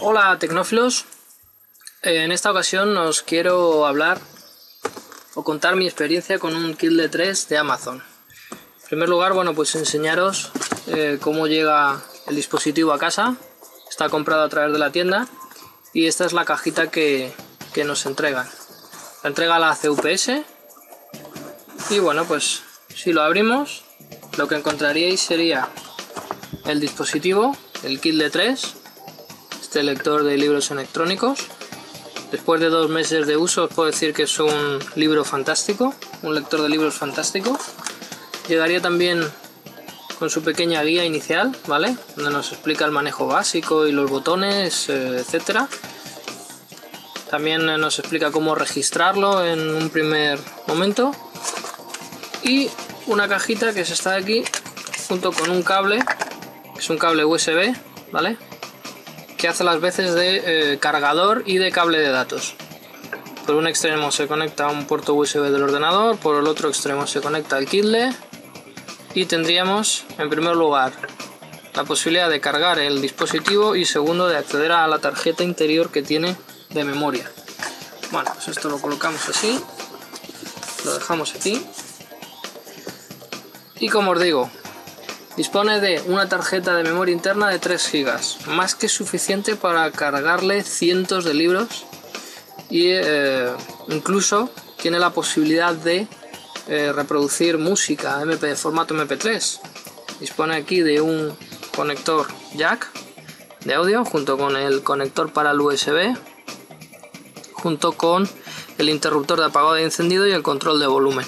Hola tecnófilos, eh, en esta ocasión os quiero hablar o contar mi experiencia con un Kindle 3 de Amazon. En primer lugar, bueno, pues enseñaros eh, cómo llega el dispositivo a casa. Está comprado a través de la tienda y esta es la cajita que, que nos entregan. La entrega la CUPS y bueno, pues si lo abrimos, lo que encontraríais sería el dispositivo, el Kindle 3, este lector de libros electrónicos. Después de dos meses de uso os puedo decir que es un libro fantástico, un lector de libros fantástico. Llegaría también con su pequeña guía inicial, ¿vale? Donde nos explica el manejo básico y los botones, eh, etcétera. También eh, nos explica cómo registrarlo en un primer momento. Y una cajita que es esta de aquí, junto con un cable, que es un cable USB, ¿vale? Que hace las veces de eh, cargador y de cable de datos. Por un extremo se conecta a un puerto USB del ordenador, por el otro extremo se conecta al Kindle tendríamos en primer lugar la posibilidad de cargar el dispositivo y segundo de acceder a la tarjeta interior que tiene de memoria. Bueno, pues esto lo colocamos así, lo dejamos aquí y como os digo, dispone de una tarjeta de memoria interna de 3 GB, más que suficiente para cargarle cientos de libros y eh, incluso tiene la posibilidad de eh, reproducir música MP, formato MP3. Dispone aquí de un conector jack de audio junto con el conector para el USB, junto con el interruptor de apagado y encendido y el control de volumen.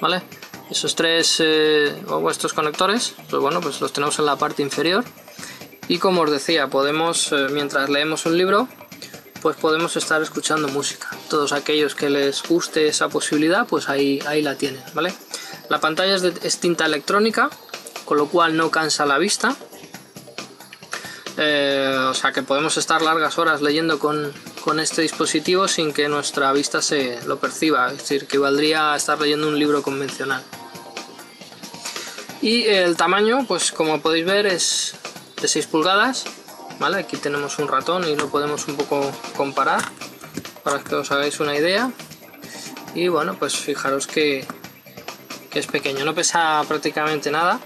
¿Vale? Esos tres eh, o estos conectores, pues bueno, pues los tenemos en la parte inferior. Y como os decía, podemos, eh, mientras leemos un libro, pues podemos estar escuchando música. Todos aquellos que les guste esa posibilidad, pues ahí, ahí la tienen, ¿vale? La pantalla es de tinta electrónica, con lo cual no cansa la vista. Eh, o sea que podemos estar largas horas leyendo con, con, este dispositivo sin que nuestra vista se lo perciba, es decir, que valdría estar leyendo un libro convencional. Y el tamaño, pues como podéis ver, es de 6 pulgadas, ¿vale? Aquí tenemos un ratón y lo podemos un poco comparar para que os hagáis una idea. Y bueno, pues fijaros que, que es pequeño, no pesa prácticamente nada.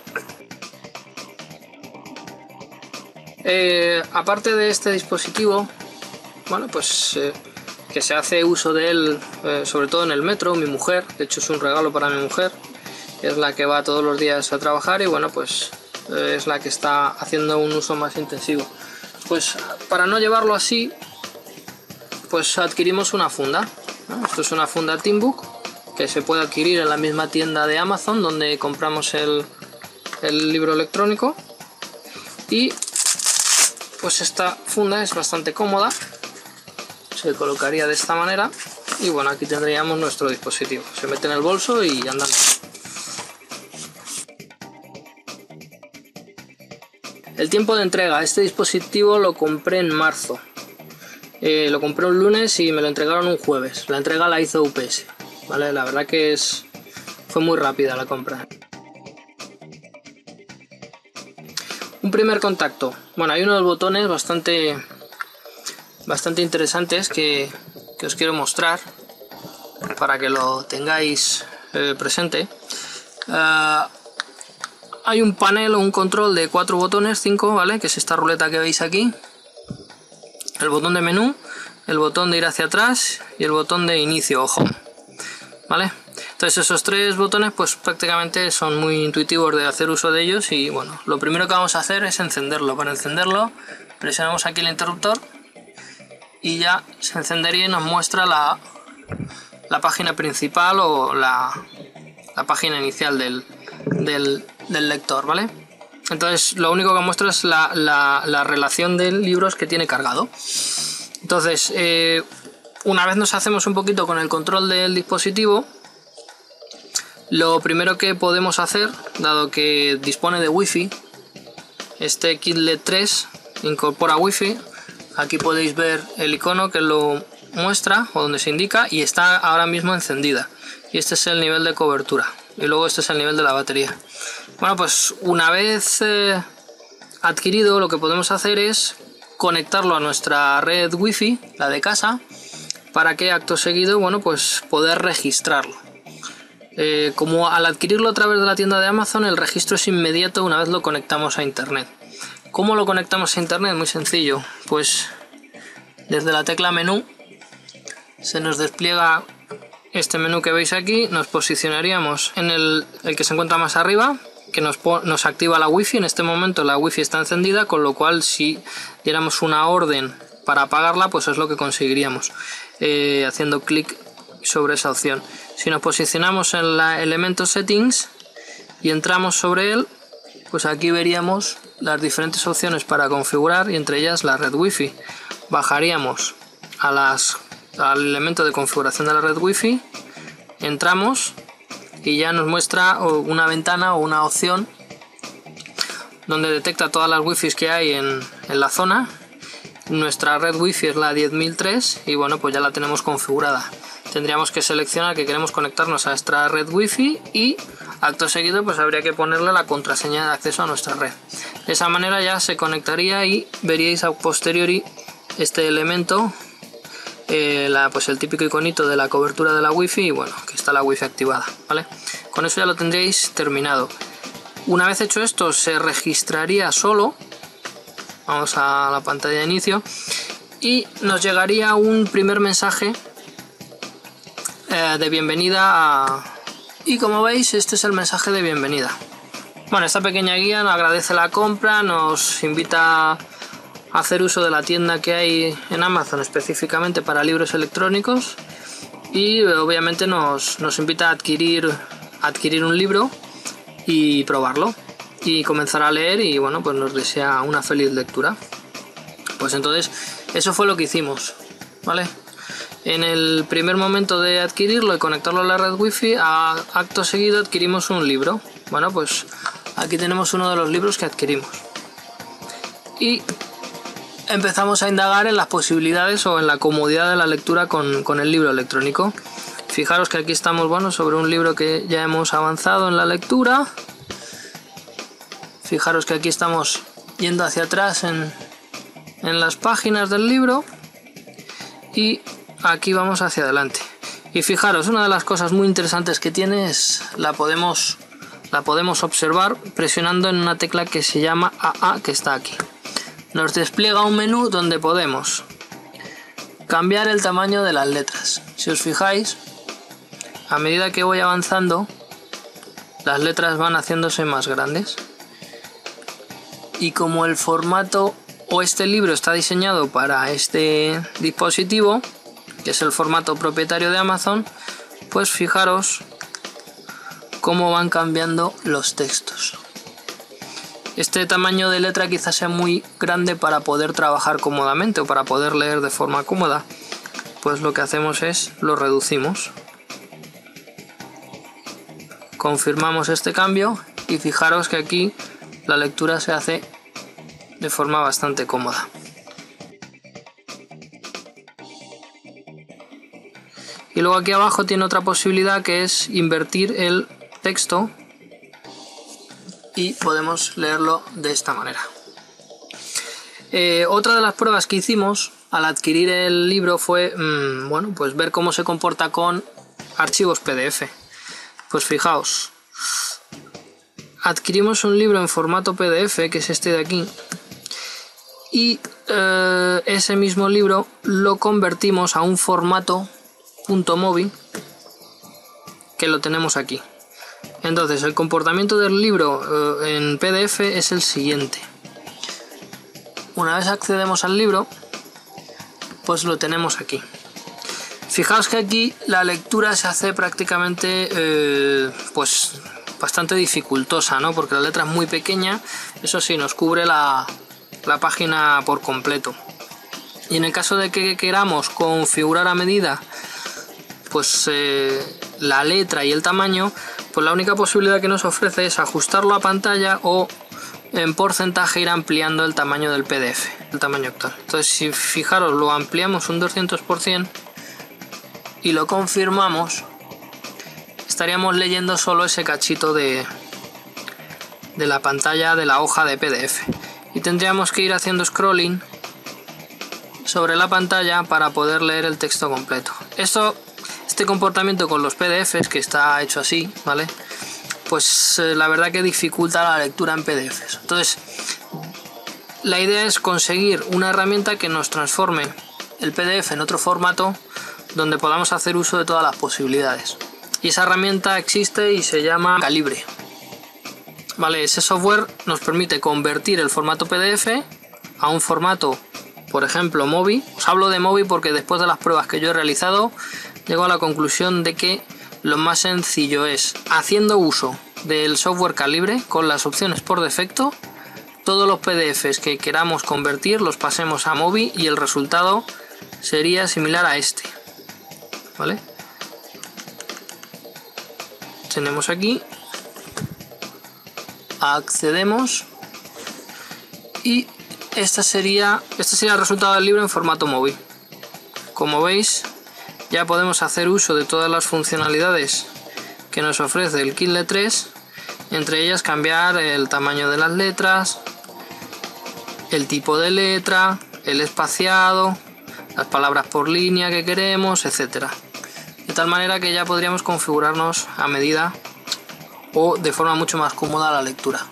Eh, aparte de este dispositivo, bueno, pues eh, que se hace uso de él eh, sobre todo en el metro, mi mujer, de hecho es un regalo para mi mujer, es la que va todos los días a trabajar y bueno, pues es la que está haciendo un uso más intensivo. Pues para no llevarlo así, pues adquirimos una funda. Esto es una funda Teambook que se puede adquirir en la misma tienda de Amazon donde compramos el, el libro electrónico. Y pues esta funda es bastante cómoda. Se colocaría de esta manera. Y bueno, aquí tendríamos nuestro dispositivo. Se mete en el bolso y andando. El tiempo de entrega, este dispositivo lo compré en marzo. Eh, lo compré un lunes y me lo entregaron un jueves. La entrega la hizo UPS. ¿vale? La verdad que es, fue muy rápida la compra. Un primer contacto. Bueno, hay unos botones bastante, bastante interesantes que, os quiero mostrar para que lo tengáis eh, presente. Uh, hay un panel o un control de cuatro botones, cinco, ¿vale? Que es esta ruleta que veis aquí. El botón de menú, el botón de ir hacia atrás y el botón de inicio o home. ¿Vale? Entonces esos tres botones pues prácticamente son muy intuitivos de hacer uso de ellos y bueno, lo primero que vamos a hacer es encenderlo. Para encenderlo presionamos aquí el interruptor y ya se encendería y nos muestra la, la página principal o la, la página inicial del, del, lector, ¿vale? Entonces lo único que muestra es la, la, relación de libros que tiene cargado. Entonces, eh, una vez nos hacemos un poquito con el control del dispositivo, lo primero que podemos hacer, dado que dispone de wifi, este Kindle 3 incorpora wifi, Aquí podéis ver el icono que lo muestra o donde se indica y está ahora mismo encendida. Y este es el nivel de cobertura. Y luego este es el nivel de la batería. Bueno, pues una vez eh, adquirido lo que podemos hacer es conectarlo a nuestra red wifi, la de casa, para que acto seguido, bueno, pues poder registrarlo. Eh, como al adquirirlo a través de la tienda de Amazon, el registro es inmediato una vez lo conectamos a internet. ¿Cómo lo conectamos a internet? Muy sencillo. Pues desde la tecla menú se nos despliega este menú que veis aquí. Nos posicionaríamos en el, que se encuentra más arriba, que nos, nos activa la wifi. En este momento la wifi está encendida, con lo cual si diéramos una orden para apagarla, pues es lo que conseguiríamos eh, haciendo clic sobre esa opción. Si nos posicionamos en la elemento settings y entramos sobre él, pues aquí veríamos las diferentes opciones para configurar y entre ellas la red wifi bajaríamos a las, al elemento de configuración de la red wifi entramos y ya nos muestra una ventana o una opción donde detecta todas las wifi que hay en, en la zona. Nuestra red wifi es la 10003 y bueno pues ya la tenemos configurada. Tendríamos que seleccionar que queremos conectarnos a esta red wifi y acto seguido pues habría que ponerle la contraseña de acceso a nuestra red. De esa manera ya se conectaría y veríais a posteriori este elemento eh, pues el típico iconito de la cobertura de la wifi y bueno que está la wifi activada vale con eso ya lo tendréis terminado. Una vez hecho esto se registraría solo vamos a la pantalla de inicio y nos llegaría un primer mensaje eh, de bienvenida a... y como veis este es el mensaje de bienvenida. Bueno esta pequeña guía nos agradece la compra nos invita hacer uso de la tienda que hay en Amazon específicamente para libros electrónicos. Y obviamente nos, nos invita a adquirir, adquirir un libro y probarlo. Y comenzar a leer y bueno pues nos desea una feliz lectura. Pues entonces eso fue lo que hicimos vale en el primer momento de adquirirlo y conectarlo a la red wifi a acto seguido adquirimos un libro. Bueno pues aquí tenemos uno de los libros que adquirimos. Y empezamos a indagar en las posibilidades o en la comodidad de la lectura con, con el libro electrónico fijaros que aquí estamos bueno sobre un libro que ya hemos avanzado en la lectura Fijaros que aquí estamos yendo hacia atrás en, las páginas del libro y aquí vamos hacia adelante. Y fijaros, una de las cosas muy interesantes que tiene es la podemos, la podemos observar presionando en una tecla que se llama AA que está aquí. Nos despliega un menú donde podemos cambiar el tamaño de las letras. Si os fijáis, a medida que voy avanzando, las letras van haciéndose más grandes y como el formato o este libro está diseñado para este dispositivo que es el formato propietario de Amazon pues fijaros cómo van cambiando los textos este tamaño de letra quizás sea muy grande para poder trabajar cómodamente o para poder leer de forma cómoda pues lo que hacemos es lo reducimos confirmamos este cambio y fijaros que aquí la lectura se hace de forma bastante cómoda. Y luego aquí abajo tiene otra posibilidad que es invertir el texto y podemos leerlo de esta manera. Eh, otra de las pruebas que hicimos al adquirir el libro fue mm, bueno, pues ver cómo se comporta con archivos PDF. Pues fijaos, adquirimos un libro en formato PDF, que es este de aquí, y eh, ese mismo libro lo convertimos a un formato .mobi que lo tenemos aquí. Entonces el comportamiento del libro eh, en PDF es el siguiente. Una vez accedemos al libro, pues lo tenemos aquí. Fijaos que aquí la lectura se hace prácticamente eh, pues bastante dificultosa, ¿no? Porque la letra es muy pequeña, eso sí, nos cubre la, la página por completo. Y en el caso de que queramos configurar a medida pues eh, la letra y el tamaño, pues la única posibilidad que nos ofrece es ajustarlo a pantalla o en porcentaje ir ampliando el tamaño del PDF, el tamaño actual. Entonces si fijaros lo ampliamos un 200% y lo confirmamos, estaríamos leyendo solo ese cachito de, de la pantalla de la hoja de PDF. Y tendríamos que ir haciendo scrolling sobre la pantalla para poder leer el texto completo. Esto, este comportamiento con los PDFs, que está hecho así, ¿vale? Pues eh, la verdad que dificulta la lectura en PDFs. Entonces, la idea es conseguir una herramienta que nos transforme el PDF en otro formato donde podamos hacer uso de todas las posibilidades. Y esa herramienta existe y se llama Calibre. Vale, ese software nos permite convertir el formato PDF a un formato por ejemplo Mobi. Os hablo de Mobi porque después de las pruebas que yo he realizado, llego a la conclusión de que lo más sencillo es haciendo uso del software calibre con las opciones por defecto, todos los PDFs que queramos convertir los pasemos a Mobi y el resultado sería similar a este. ¿Vale? Tenemos aquí, accedemos y esta sería, este sería el resultado del libro en formato móvil. Como veis, ya podemos hacer uso de todas las funcionalidades que nos ofrece el Kindle 3, entre ellas cambiar el tamaño de las letras, el tipo de letra, el espaciado, las palabras por línea que queremos, etcétera. De tal manera que ya podríamos configurarnos a medida o de forma mucho más cómoda la lectura.